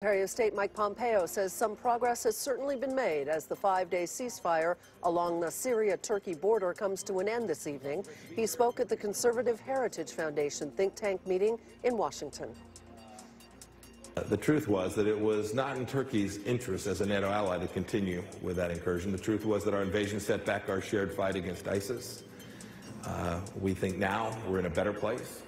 Secretary of State Mike Pompeo says some progress has certainly been made as the five day ceasefire along the Syria Turkey border comes to an end this evening. He spoke at the Conservative Heritage Foundation think tank meeting in Washington. The truth was that it was not in Turkey's interest as a NATO ally to continue with that incursion. The truth was that our invasion set back our shared fight against ISIS. Uh, we think now we're in a better place.